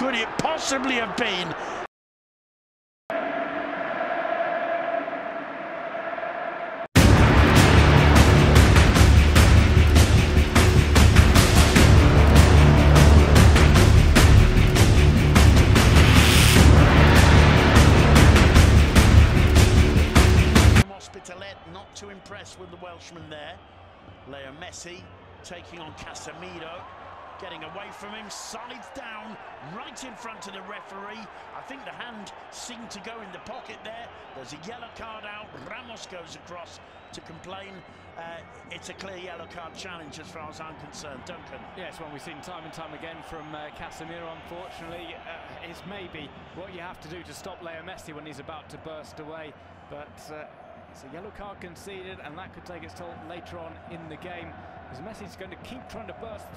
could it possibly have been? Not too impressed with the Welshman there. Leo Messi taking on Casemiro, getting away from him, slides down right in front of the referee. I think the hand seemed to go in the pocket there. There's a yellow card out. Ramos goes across to complain. Uh, it's a clear yellow card challenge as far as I'm concerned. Duncan. Yes, one we've seen time and time again from uh, Casemiro, unfortunately, uh, is maybe what you have to do to stop Leo Messi when he's about to burst away. But uh, it's a yellow card conceded, and that could take its toll later on in the game. As Messi's going to keep trying to burst.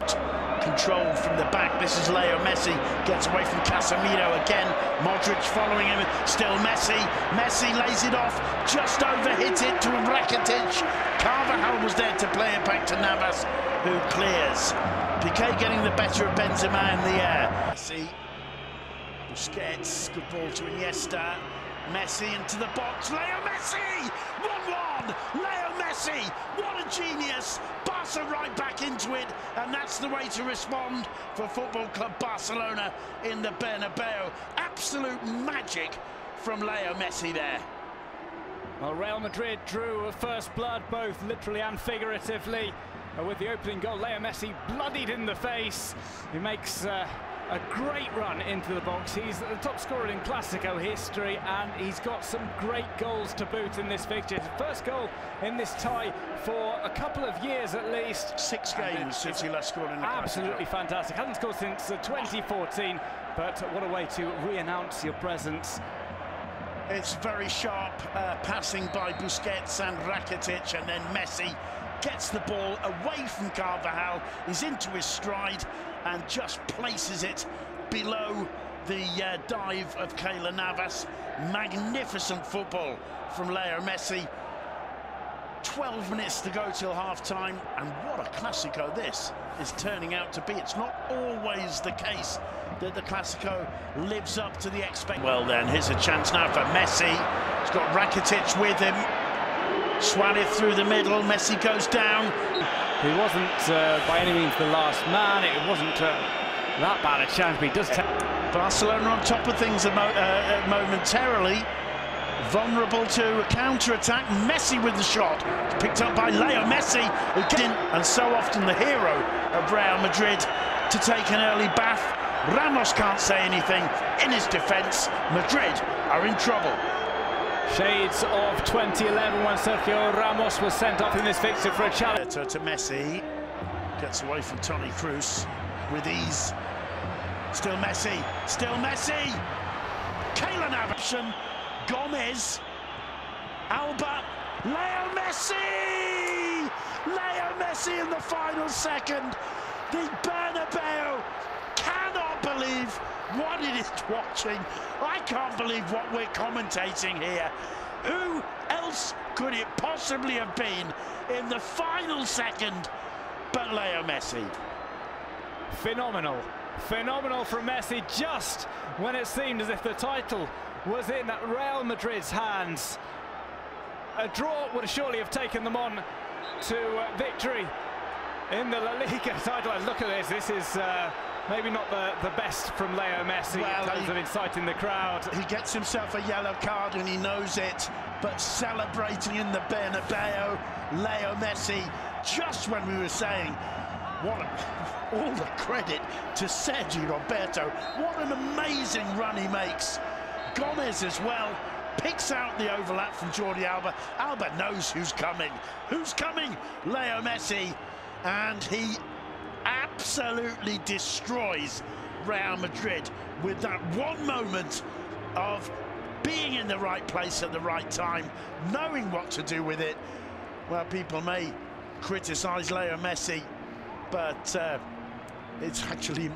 Controlled from the back. This is Leo Messi. Gets away from Casemiro again. Modric following him. Still Messi. Messi lays it off. Just overhit it to Rakitic. Carvajal was there to play it back to Navas, who clears. Piqué getting the better of Benzema in the air. Messi. Busquets. Good ball to Iniesta. Messi into the box. Leo Messi! 1-1! Leo Messi! What a genius! Barca right back into it, and that's the way to respond for Football Club Barcelona in the Bernabeu. Absolute magic from Leo Messi there. Well, Real Madrid drew a first blood, both literally and figuratively, with the opening goal. Leo Messi bloodied in the face. He makes uh, a great run into the box. He's the top scorer in Clasico history, and he's got some great goals to boot in this fixture. His first goal in this tie for a couple of years at least. Six games since he last scored in the Absolutely fantastic. Hasn't scored since uh, 2014, but what a way to re-announce your presence It's very sharp uh, passing by Busquets and Rakitic, and then Messi gets the ball away from Carvajal. He's into his stride and just places it below the uh, dive of Keylor Navas. Magnificent football from Leo Messi. 12 minutes to go till half time, and what a Clasico this is turning out to be. It's not always the case that the Clasico lives up to the expectation. Well, then, here's a chance now for Messi. He's got Rakitic with him. Suarez through the middle. Messi goes down. He wasn't uh, by any means the last man. It wasn't uh, that bad a chance, but he does take. Barcelona on top of things mo uh, momentarily. Vulnerable to a counter-attack. Messi with the shot. Picked up by Leo Messi, who gets in, and so often the hero of Real Madrid to take an early bath. Ramos can't say anything. In his defence, Madrid are in trouble. Shades of 2011 when Sergio Ramos was sent off in this fixture for a challenge. To, to Messi. Gets away from Toni Kroos with ease. Still Messi. Still Messi. Keylor Navas. Gomes. Alba. Leo Messi! Leo Messi in the final second. The Bernabeu believe what it is watching. I can't believe what we're commentating here. Who else could it possibly have been in the final second but Leo Messi? Phenomenal. Phenomenal from Messi just when it seemed as if the title was in Real Madrid's hands. A draw would surely have taken them on to victory in the La Liga title. Look at this, this is uh, maybe not the, the best from Leo Messi Well, in terms he- of inciting the crowd. He gets himself a yellow card and he knows it, but celebrating in the Bernabeu, Leo Messi, just when we were saying, what a, all the credit to Sergio Roberto, what an amazing run he makes. Gomes as well, picks out the overlap from Jordi Alba. Alba knows who's coming. Who's coming? Leo Messi. And he absolutely destroys Real Madrid with that one moment of being in the right place at the right time, knowing what to do with it. Well, people may criticise Leo Messi, but uh, it's actually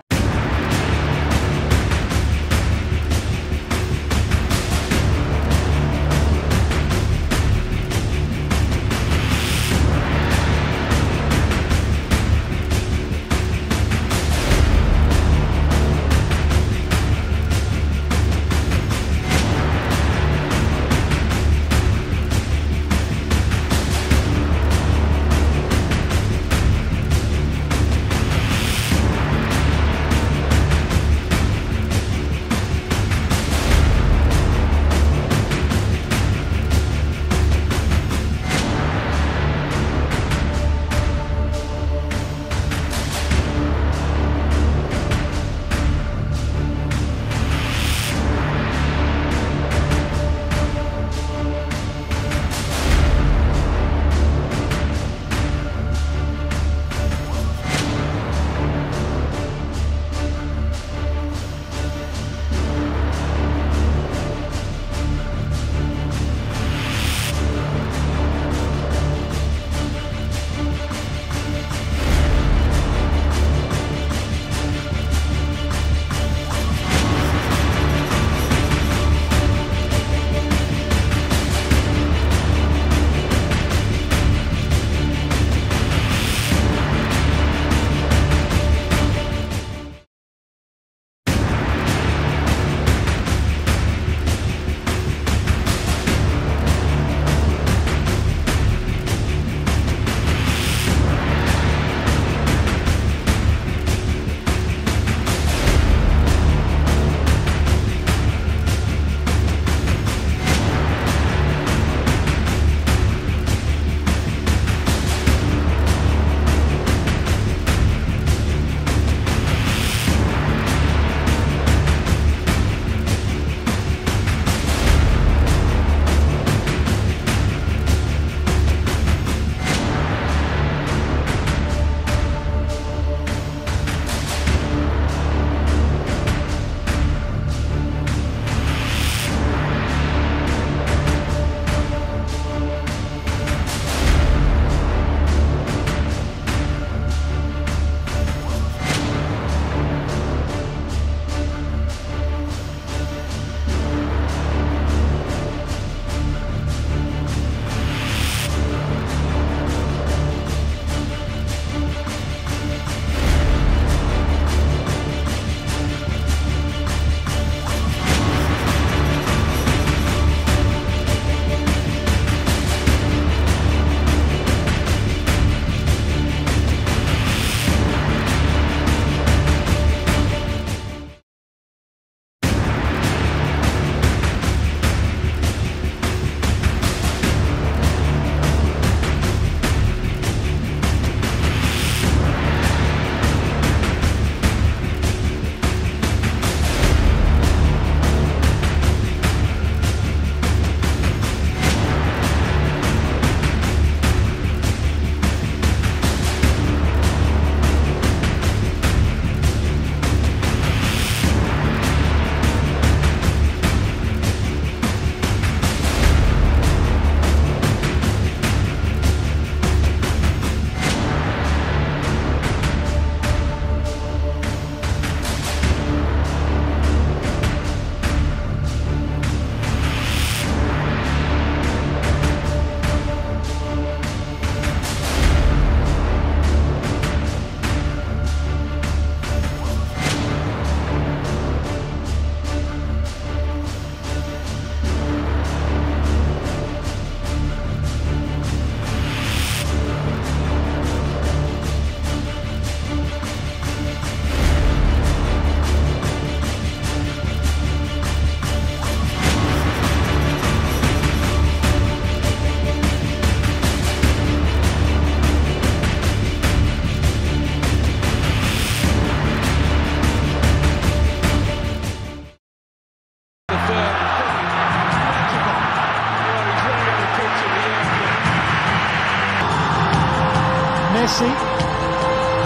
Messi.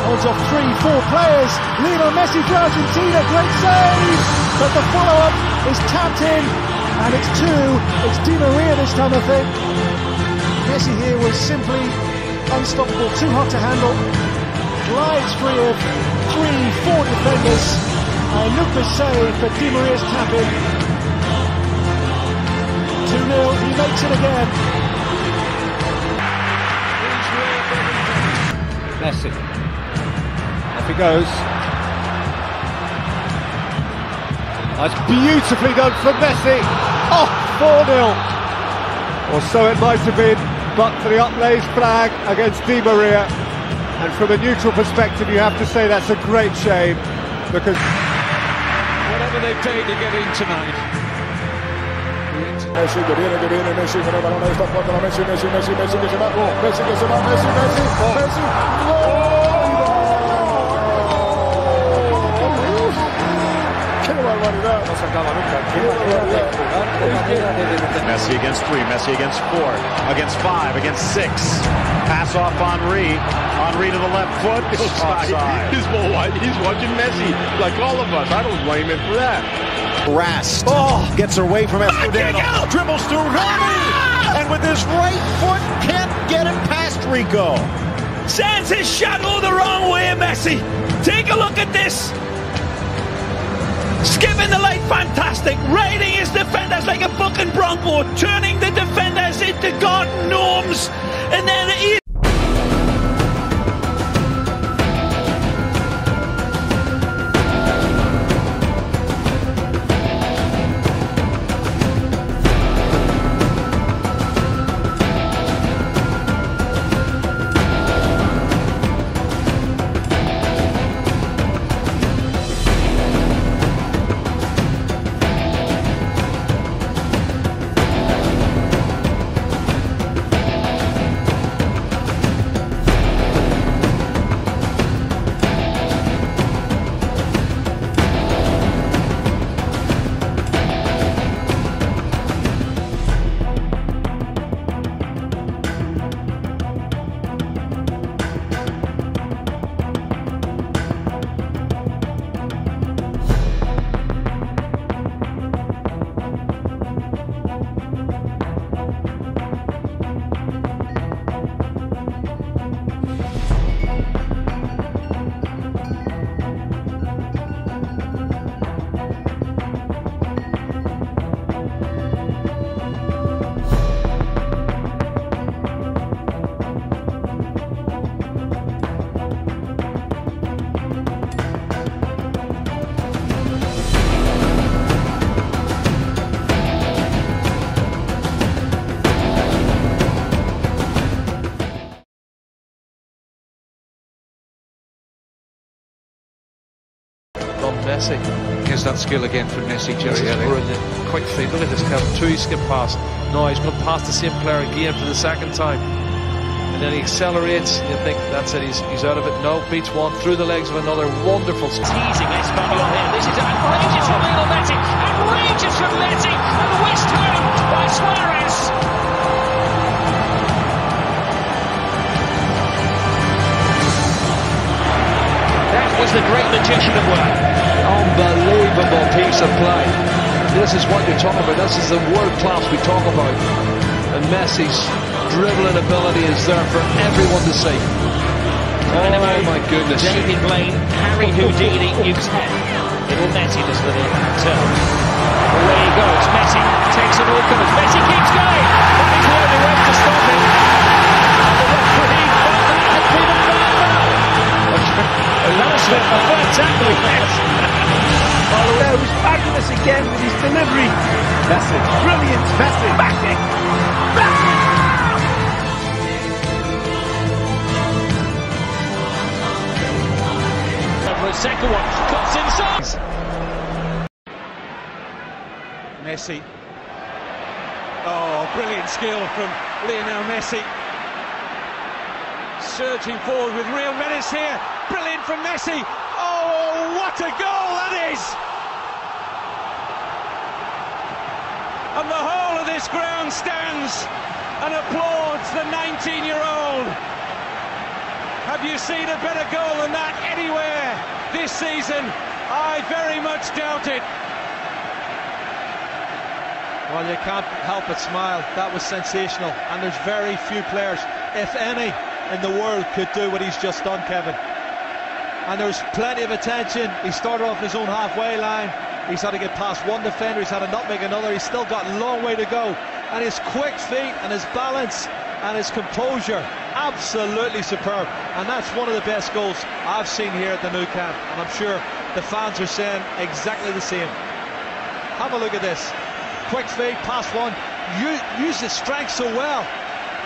Holds off three, four players. Lionel Messi for Argentina, great save! But the follow-up is tapped in, and it's two. It's Di Maria this time, I think. Messi here was simply unstoppable, too hot to handle. Glides free of three, four defenders. And Lucas save, but Di Maria's tap in. 2-0, he makes it again. Messi. Off he goes. That's beautifully done from Messi. Oh, 4-0. Or so it might have been, but for the uplays flag against Di Maria. And from a neutral perspective, you have to say that's a great shame because whatever they paid to get in tonight. Messi que viene, que viene, Messi con el balón, ahí está jugando a Messi, Messi, Messi, Messi que se va, oh, Messi que se va, Messi, Messi, oh. Messi, ¡Gol! ¡Qué barbaridad! No se acaba nunca. Messi against three, Messi against four, against five, against six. Pass off Henry. Henry to the left foot. Offside. He's, he's watching Messi like all of us. I don't blame him for that. Rast oh. gets away from Escudero, dribbles through Rami, ah! and with his right foot can't get it past Rico. Sends his shadow the wrong way, Messi. Take a look at this. Skipping the light, fantastic. Raiding his defenders like a bucking bronco, turning the defenders into garden gnomes, and then he Messi. Here's that skill again from Messi, Jerry Elliott. Brilliant. Quick feet. Look at this, Kevin. Two skip past. No, he's going past the same player again for the second time. And then he accelerates. You think that's it. He's, he's out of it. No, beats one through the legs of another wonderful. Teasing Espanyol here. This is outrageous from Lionel Messi. Outrageous from Messi. And West Ham by Suarez. That was the great magician at work. Unbelievable piece of play. This is what you're talking about. This is the world class we talk about. And Messi's dribbling ability is there for everyone to see. Oh my goodness. David Blaine, Harry Houdini, use head. Little Messi does a little turn. Away he goes. Messi takes it all comers. Messi keeps going. That is the only way to stop him. The referee felt that had been a foul. A third tackle, yes. Barlow was fabulous again with his delivery. Messi. Brilliant. Messi. Messi. Messi. For a second one, cuts inside. Messi. Oh, brilliant skill from Lionel Messi. Surging forward with real menace here. Brilliant from Messi. What a goal that is! And the whole of this ground stands and applauds the 19-year-old. Have you seen a better goal than that anywhere this season? I very much doubt it. Well, you can't help but smile. That was sensational. And there's very few players, if any, in the world could do what he's just done, Kevin. And there's plenty of attention. He started off his own halfway line. He's had to get past one defender. He's had to nutmeg another. He's still got a long way to go. And his quick feet and his balance and his composure, absolutely superb. And that's one of the best goals I've seen here at the Nou Camp. And I'm sure the fans are saying exactly the same. Have a look at this quick feet, pass one, use, use his strength so well.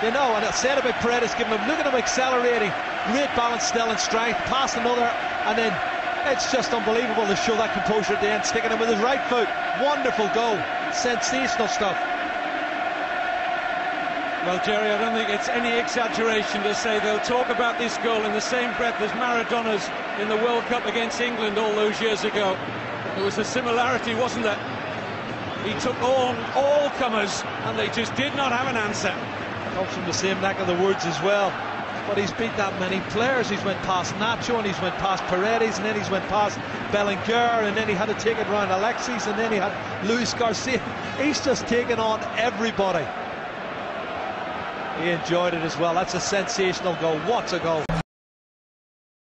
You know, and I said about Paredes giving him, look at him accelerating, great balance still and strength, Past another, and then it's just unbelievable to show that composure at the end, sticking him with his right foot. Wonderful goal, sensational stuff. Well, Jerry, I don't think it's any exaggeration to say they'll talk about this goal in the same breath as Maradona's in the World Cup against England all those years ago. There was a similarity, wasn't there? He took on all comers and they just did not have an answer. Comes from the same neck of the woods as well. But he's beat that many players. He's went past Nacho and he's went past Paredes and then he's went past Belenguer and then he had to take it around Alexis and then he had Luis Garcia. He's just taken on everybody. He enjoyed it as well. That's a sensational goal. What a goal.